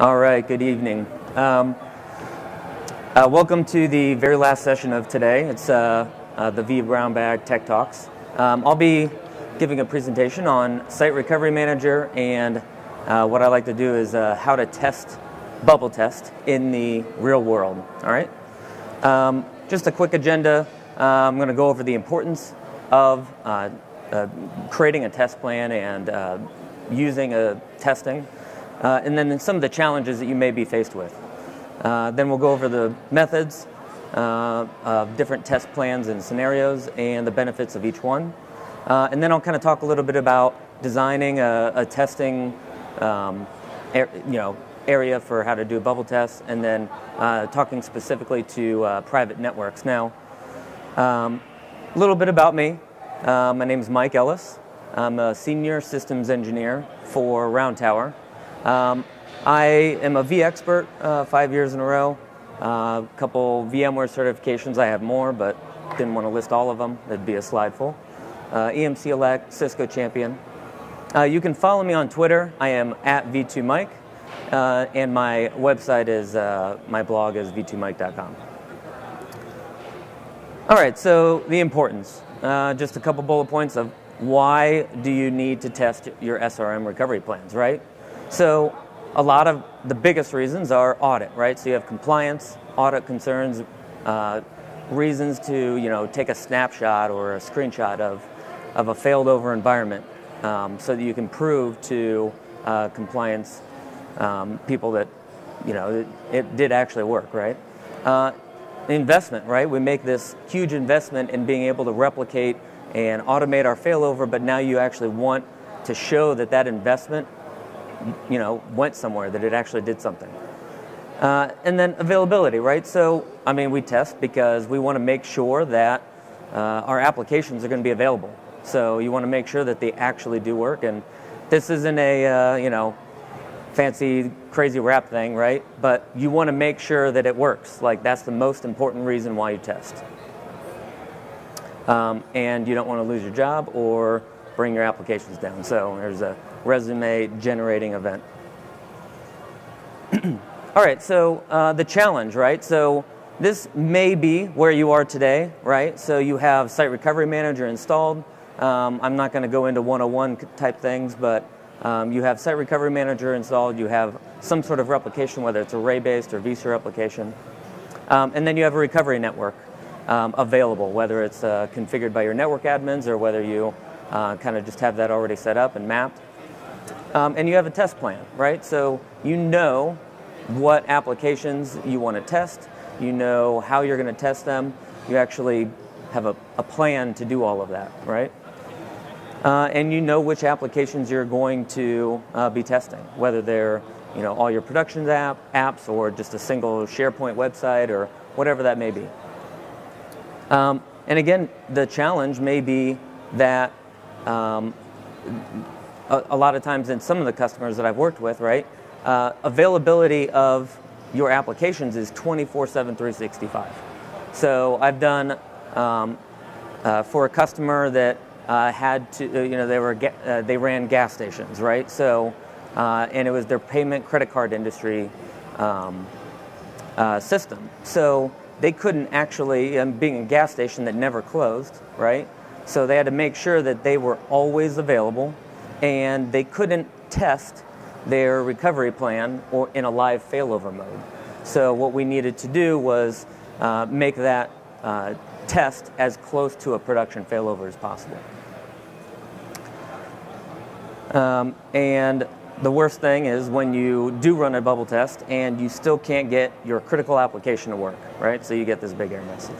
All right, good evening. Um, uh, welcome to the very last session of today. It's uh, uh, the vBrownBag Tech Talks. Um, I'll be giving a presentation on Site Recovery Manager and uh, what I like to do is uh, how to test bubble test in the real world. All right. Um, just a quick agenda. Uh, I'm going to go over the importance of creating a test plan and using a testing uh, and then some of the challenges that you may be faced with. Uh, then we'll go over the methods uh, of different test plans and scenarios and the benefits of each one. Uh, and then I'll kind of talk a little bit about designing a, a testing um, you know, area for how to do a bubble tests, and then uh, talking specifically to uh, private networks. Now, um, a little bit about me. my name is Mike Ellis. I'm a senior systems engineer for RoundTower. Um, I am a vExpert uh, five years in a row. A uh, couple VMware certifications. I have more, but didn't want to list all of them. That'd be a slide full. Uh, EMC Elect, Cisco Champion. Uh, you can follow me on Twitter. I am at V2Mike. Uh, and my website is, uh, my blog is v2mike.com. All right, so the importance. just a couple bullet points of why do you need to test your SRM recovery plans, right? So a lot of the biggest reasons are audit, right? So you have compliance, audit concerns, uh, reasons to you know take a snapshot or a screenshot of, of a failed over environment um, so that you can prove to uh, compliance um, people that you know it, it, did actually work, right? Uh, investment, right? We make this huge investment in being able to replicate and automate our failover, but now you actually want to show that that investment you know, went somewhere, that it actually did something. Uh, and then availability, right? So, I mean, we test because we want to make sure that uh, our applications are going to be available. So you want to make sure that they actually do work. And this isn't a, uh, you know, fancy, crazy wrap thing, right? But you want to make sure that it works. Like, that's the most important reason why you test. Um, and you don't want to lose your job or bring your applications down. So there's a resume generating event. All right, so uh, the challenge, right? So this may be where you are today, right? So you have Site Recovery Manager installed. Um, I'm not going to go into 101 type things, but um, you have Site Recovery Manager installed. You have some sort of replication, whether it's array-based or vSphere replication. Um, and then you have a recovery network um, available, whether it's uh, configured by your network admins or whether you uh, kind of just have that already set up and mapped. Um, and you have a test plan, right? So you know what applications you want to test, you know how you're going to test them, you actually have a, a plan to do all of that, right? Uh, and you know which applications you're going to uh, be testing, whether they're you know all your production app, apps or just a single SharePoint website or whatever that may be. Um, and again, the challenge may be that um, a, a, lot of times in some of the customers that I've worked with, right, uh, availability of your applications is 24-7, 365. So I've done um, uh, for a customer that uh, had to, uh, you know, they were uh, they ran gas stations, right? So, uh, and it was their payment credit card industry um, system. So they couldn't actually, um, being a gas station that never closed, right? So they had to make sure that they were always available and they couldn't test their recovery plan or in a live failover mode. So what we needed to do was uh, make that uh, test as close to a production failover as possible. Um, and the worst thing is when you do run a bubble test and you still can't get your critical application to work, right? So you get this big error message.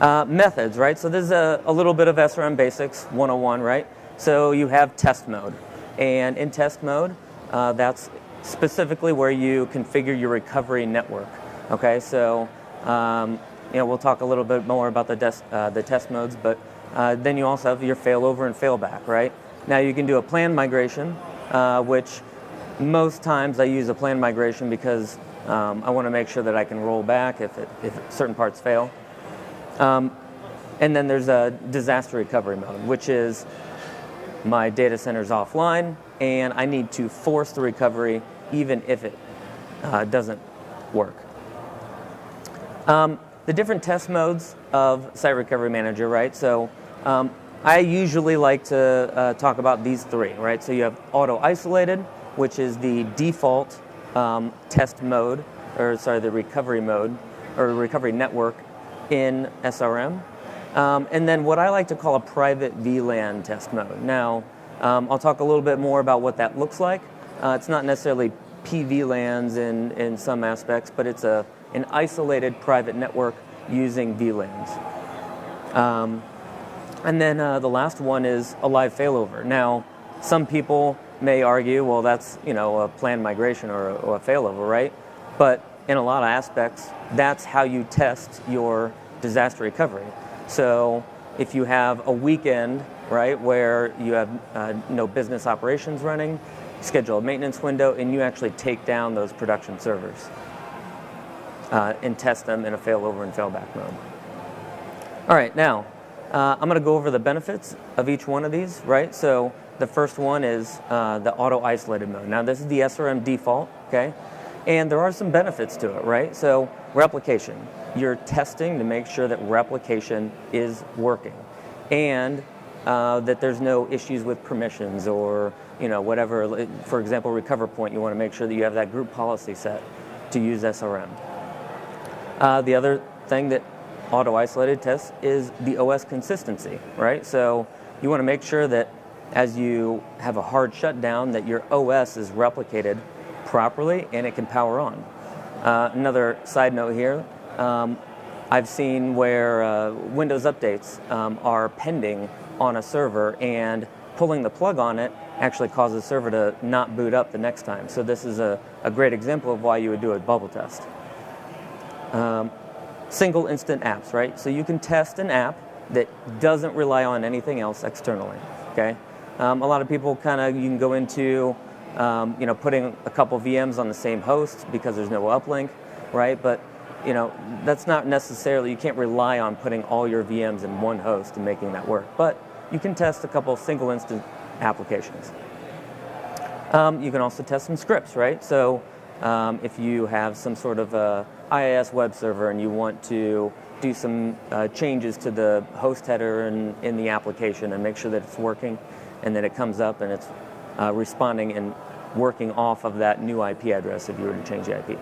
Uh, methods, right? So this is a, a little bit of SRM Basics 101, right? So you have test mode. And in test mode, uh, that's specifically where you configure your recovery network. Okay, so um, you know we'll talk a little bit more about the, uh, the test modes, but uh, then you also have your failover and failback, right? Now you can do a plan migration, uh, which most times I use a plan migration because um, I want to make sure that I can roll back if, it, if certain parts fail. Um, and then there's a disaster recovery mode, which is my data center is offline and I need to force the recovery even if it uh, doesn't work. Um, the different test modes of Site Recovery Manager, right? So um, I usually like to uh, talk about these three, right? So you have auto isolated, which is the default um, test mode, or sorry, the recovery mode, or recovery network in SRM. Um, and then what I like to call a private VLAN test mode. Now, um, I'll talk a little bit more about what that looks like. Uh, it's not necessarily PVLANs in, in some aspects, but it's a, an isolated private network using VLANs. Um, and then uh, the last one is a live failover. Now, some people may argue, well, that's you know a planned migration or a, or a failover, right? But in a lot of aspects, that's how you test your disaster recovery. So if you have a weekend, right, where you have uh, no business operations running, schedule a maintenance window, and you actually take down those production servers uh, and test them in a failover and failback mode. All right, now uh, I'm going to go over the benefits of each one of these, right? So the first one is uh, the auto isolated mode. Now this is the SRM default, okay? And there are some benefits to it, right? So replication, you're testing to make sure that replication is working, and uh, that there's no issues with permissions or you know whatever. For example, RecoverPoint, you want to make sure that you have that group policy set to use SRM. Uh, the other thing that auto isolated tests is the OS consistency, right? So you want to make sure that as you have a hard shutdown, that your OS is replicated properly and it can power on. Uh, another side note here, um, I've seen where uh, Windows updates um, are pending on a server and pulling the plug on it actually causes the server to not boot up the next time. So this is a, a great example of why you would do a bubble test. Um, single instant apps, right? So you can test an app that doesn't rely on anything else externally, okay? Um, a lot of people kind of, you can go into um, you know, putting a couple VMs on the same host because there's no uplink, right? But you know, that's not necessarily, you can't rely on putting all your VMs in one host and making that work. But you can test a couple single instance applications. Um, you can also test some scripts, right? So um, if you have some sort of a IIS web server and you want to do some uh, changes to the host header in, in the application and make sure that it's working and that it comes up and it's uh, responding and working off of that new IP address if you were to change the IP.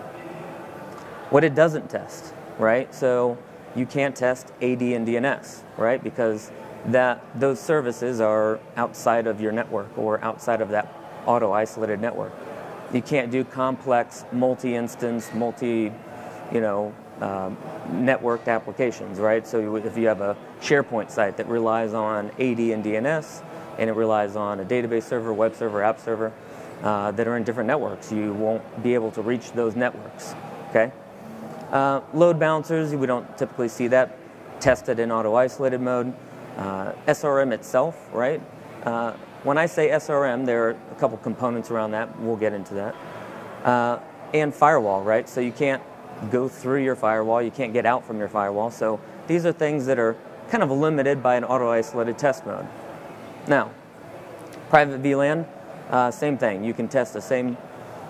What it doesn't test, right? So you can't test AD and DNS, right? Because that those services are outside of your network or outside of that auto isolated network. You can't do complex multi-instance, multi, you know, um, networked applications, right? So if you have a SharePoint site that relies on AD and DNS, and it relies on a database server, web server, app server uh, that are in different networks. You won't be able to reach those networks. Okay. Uh, load balancers, we don't typically see that tested in auto isolated mode. Uh, SRM itself, right? Uh, when I say SRM, there are a couple components around that. We'll get into that. Uh, and firewall, right? So you can't go through your firewall, you can't get out from your firewall. So these are things that are kind of limited by an auto isolated test mode. Now, private VLAN, uh, same thing. You can test the same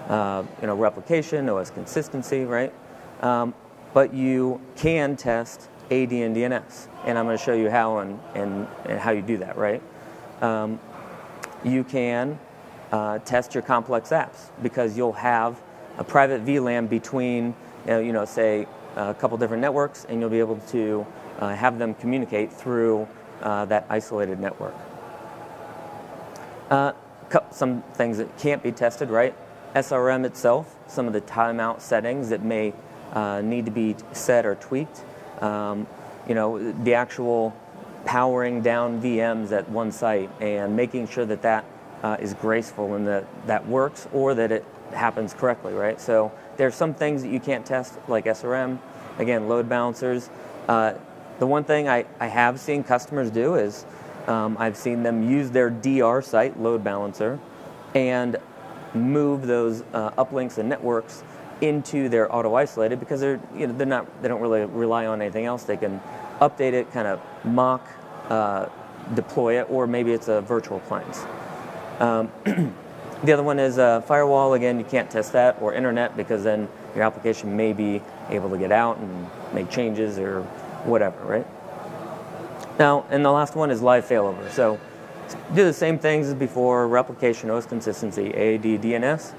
uh, you know, replication, OS consistency, right? Um, but you can test AD and DNS, and I'm going to show you how and, and, and how you do that, right? Um, you can uh, test your complex apps because you'll have a private VLAN between, you know, say, a couple different networks, and you'll be able to uh, have them communicate through uh, that isolated network. Uh, some things that can't be tested, right? SRM itself, some of the timeout settings that may uh, need to be set or tweaked. Um, you know, the actual powering down VMs at one site and making sure that that uh, is graceful and that that works or that it happens correctly, right? So there's some things that you can't test, like SRM. Again, load balancers. Uh, the one thing I, I have seen customers do is um, I've seen them use their DR site load balancer and move those uh, uplinks and networks into their auto isolated because they're you know they're not they don't really rely on anything else. They can update it, kind of mock uh, deploy it, or maybe it's a virtual appliance. Um, The other one is uh, firewall. Again, you can't test that or internet because then your application may be able to get out and make changes or whatever, right? Now, and the last one is live failover. So do the same things as before, replication, OS consistency, AD, DNS.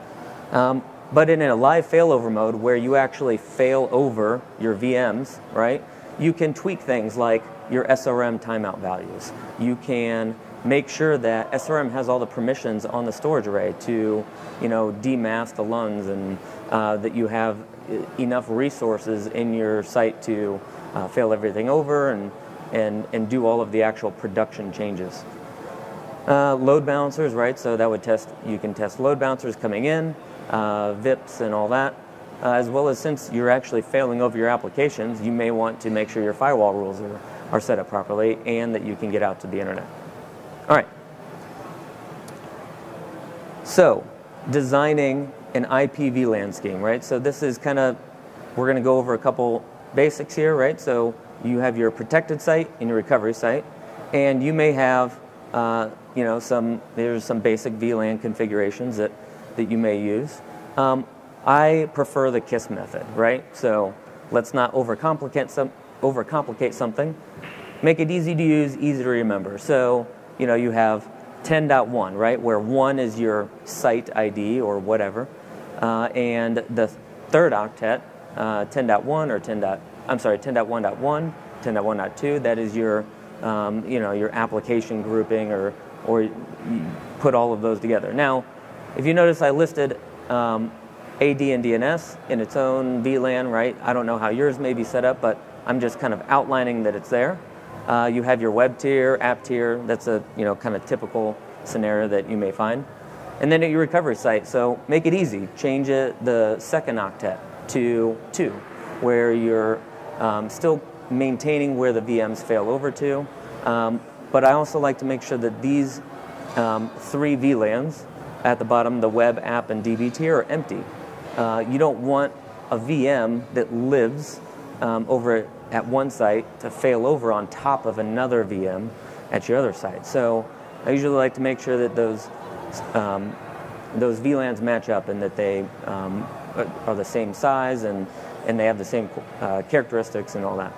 Um, but in a live failover mode where you actually fail over your VMs, right? You can tweak things like your SRM timeout values. You can make sure that SRM has all the permissions on the storage array to, you know, demask the LUNs and uh, that you have enough resources in your site to uh, fail everything over and, and, and do all of the actual production changes. Uh, load balancers, right? So that would test, you can test load balancers coming in, uh, VIPs and all that. Uh, as well as since you're actually failing over your applications, you may want to make sure your firewall rules are, are set up properly and that you can get out to the internet. All right. So, designing an IP VLAN scheme, right? So this is kind of, we're going to go over a couple basics here, right? So you have your protected site and your recovery site, and you may have, uh, you know, some, there's some basic VLAN configurations that, that you may use. Um, I prefer the KISS method, right? So let's not overcomplicate, some, overcomplicate something. Make it easy to use, easy to remember. So, you know, you have 10.1, right, where 1 is your site ID or whatever, uh, and the third octet, uh, 10.1 or 10. I'm sorry, 10.1.1, 10.1.2, that is your, um, you know, your application grouping or, or put all of those together. Now, if you notice I listed um, AD and DNS in its own VLAN, right? I don't know how yours may be set up, but I'm just kind of outlining that it's there. Uh, you have your web tier, app tier. That's a you know kind of typical scenario that you may find. And then at your recovery site, so make it easy. Change it the second octet to two, where you're um, still maintaining where the VMs fail over to. Um, but I also like to make sure that these um, three VLANs at the bottom, the web, app, and DB tier, are empty. Uh, you don't want a VM that lives um, over at one site to fail over on top of another VM at your other site. So I usually like to make sure that those um, those VLANs match up and that they um, are the same size and, and they have the same uh, characteristics and all that.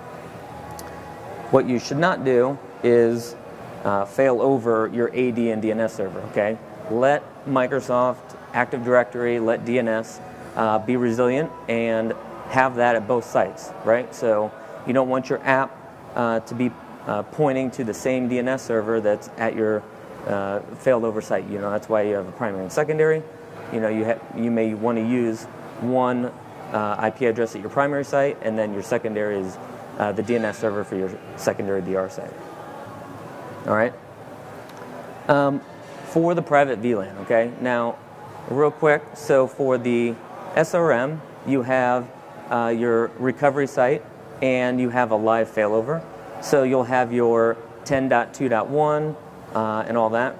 What you should not do is uh, fail over your AD and DNS server, okay? Let Microsoft Active Directory, let DNS uh, be resilient and have that at both sites, right? So you don't want your app uh, to be uh, pointing to the same DNS server that's at your uh, failed over site. You know, that's why you have a primary and secondary. You know, you, you may want to use one uh, IP address at your primary site, and then your secondary is uh, the DNS server for your secondary DR site. All right? Um, for the private VLAN, okay? Now, real quick, so for the SRM, you have uh, your recovery site and you have a live failover. So you'll have your 10.2.1 uh, and all that,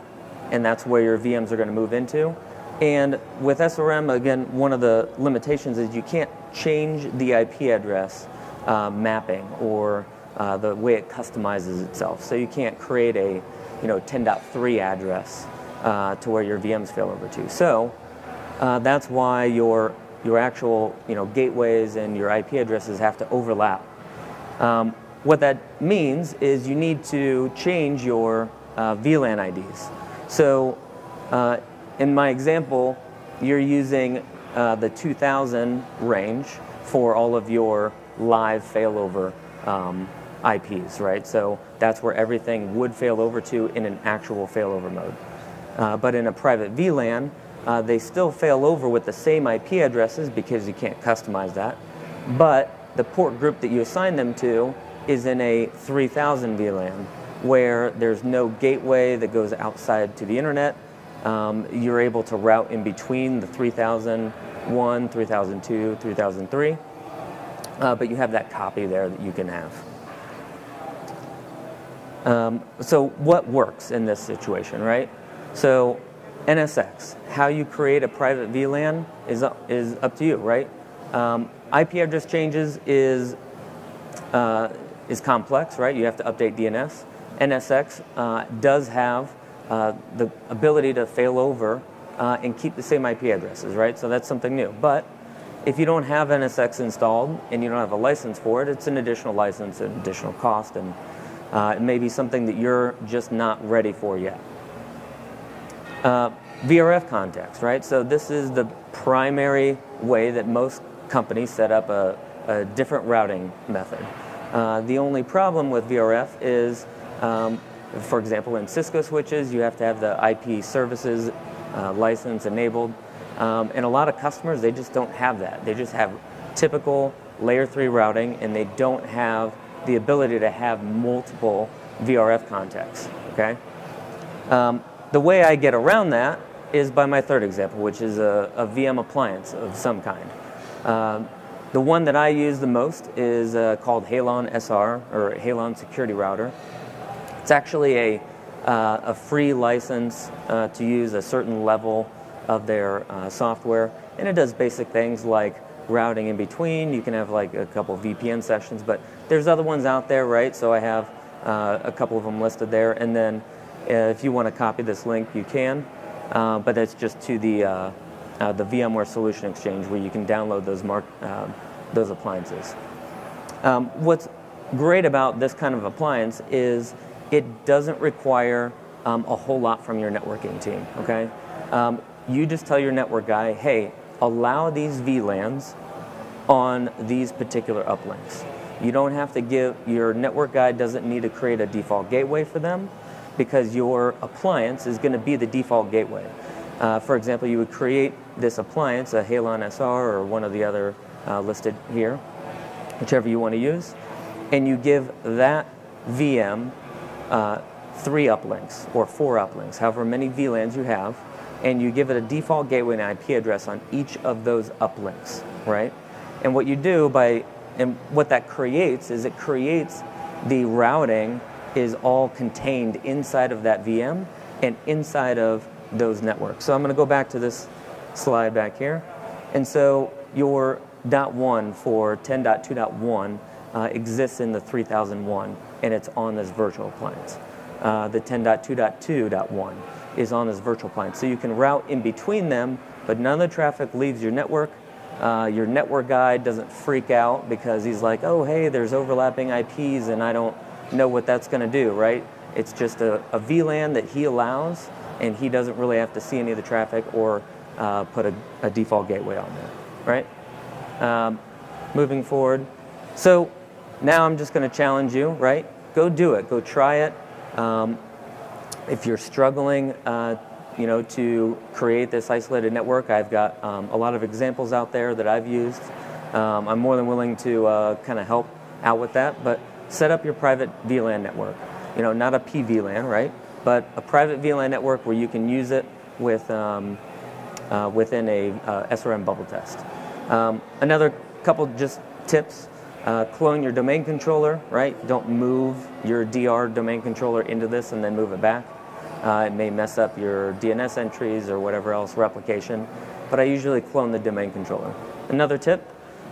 and that's where your VMs are going to move into. And with SRM, again, one of the limitations is you can't change the IP address uh, mapping or uh, the way it customizes itself. So you can't create a you know 10.3 address uh, to where your VMs fail over to. So uh, that's why your your actual you know gateways and your IP addresses have to overlap. Um, what that means is you need to change your uh, VLAN IDs. So uh, in my example, you're using uh, the 2000 range for all of your live failover um, IPs, right? So that's where everything would fail over to in an actual failover mode. Uh, but in a private VLAN, uh, they still fail over with the same IP addresses because you can't customize that. But the port group that you assign them to is in a 3000 VLAN where there's no gateway that goes outside to the internet. Um, you're able to route in between the 3001, 3002, 3003, uh, but you have that copy there that you can have. Um, so what works in this situation, right? So NSX, how you create a private VLAN is up, is up to you, right? Um, IP address changes is, uh, is complex, right? You have to update DNS. NSX uh, does have uh, the ability to fail over uh, and keep the same IP addresses, right? So that's something new. But if you don't have NSX installed and you don't have a license for it, it's an additional license, an additional cost, and uh, it may be something that you're just not ready for yet. Uh, VRF context, right? So this is the primary way that most companies set up a, a different routing method. Uh, the only problem with VRF is, um, for example, in Cisco switches, you have to have the IP services uh, license enabled. Um, and a lot of customers, they just don't have that. They just have typical layer 3 routing and they don't have the ability to have multiple VRF contexts, okay? Um, the way I get around that is by my third example, which is a, a VM appliance of some kind. Um, the one that I use the most is uh, called Halon SR, or Halon Security Router. It's actually a, uh, a free license uh, to use a certain level of their uh, software, and it does basic things like routing in between. You can have like a couple VPN sessions, but there's other ones out there, right? So I have uh, a couple of them listed there, and then uh, if you want to copy this link, you can, uh, but it's just to the the VMware Solution Exchange where you can download those mark those appliances. Um, what's great about this kind of appliance is it doesn't require um, a whole lot from your networking team. Okay, um, you just tell your network guy, hey, allow these VLANs on these particular uplinks. You don't have to give, your network guy doesn't need to create a default gateway for them because your appliance is going to be the default gateway. Uh, for example, you would create this appliance, a Halon SR or one of the other uh, listed here, whichever you want to use, and you give that VM uh, three uplinks or four uplinks, however many VLANs you have, and you give it a default gateway and IP address on each of those uplinks, right? And what you do by, and what that creates is it creates the routing is all contained inside of that VM and inside of those networks. So I'm going to go back to this slide back here. And so your dot one for 10.2.1 uh, exists in the 3001 and it's on this virtual appliance. Uh, the 10.2.2.1 is on this virtual appliance. So you can route in between them, but none of the traffic leaves your network. Uh, your network guy doesn't freak out because he's like, oh, hey, there's overlapping IPs and I don't know what that's going to do, right? It's just a, a, VLAN that he allows and he doesn't really have to see any of the traffic or uh, put a, a, default gateway on there, right? Um, moving forward. So now I'm just going to challenge you, right? Go do it. Go try it. Um, if you're struggling, uh, you know, to create this isolated network, I've got um, a lot of examples out there that I've used. Um, I'm more than willing to uh, kind of help out with that, but set up your private VLAN network. You know, not a PVLAN, right? But a private VLAN network where you can use it with um, uh, within a uh, SRM bubble test. Um, another couple just tips. Uh, clone your domain controller, right? Don't move your DR domain controller into this and then move it back. Uh, it may mess up your DNS entries or whatever else replication, but I usually clone the domain controller. Another tip,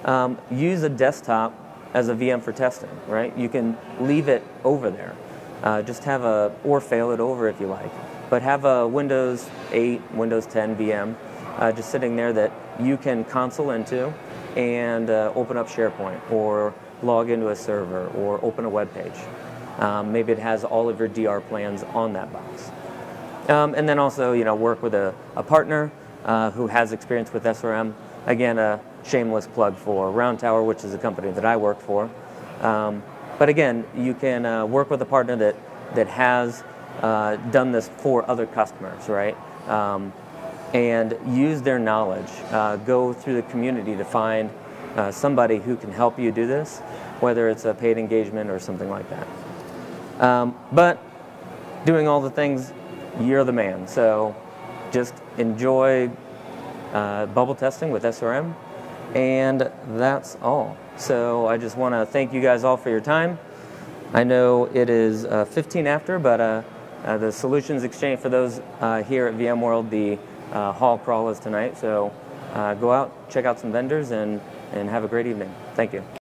um, use a desktop as a VM for testing, right? You can leave it over there. Uh, just have a, or fail it over if you like, but have a Windows 8, Windows 10 VM uh, just sitting there that you can console into and uh, open up SharePoint or log into a server or open a web page. Um, maybe it has all of your DR plans on that box. Um, and then also, you know, work with a, a partner uh, who has experience with SRM. Again, a shameless plug for RoundTower, which is a company that I work for. Um, but again, you can uh, work with a partner that, that has uh, done this for other customers, right? Um, and use their knowledge. Uh, go through the community to find uh, somebody who can help you do this, whether it's a paid engagement or something like that. Um, but doing all the things, you're the man. So just enjoy uh, bubble testing with SRM, and that's all. So I just want to thank you guys all for your time. I know it is uh, 15 after, but uh, uh, the Solutions Exchange for those here at VMworld, the uh, hall crawl is tonight. So uh, go out, check out some vendors, and, and have a great evening. Thank you.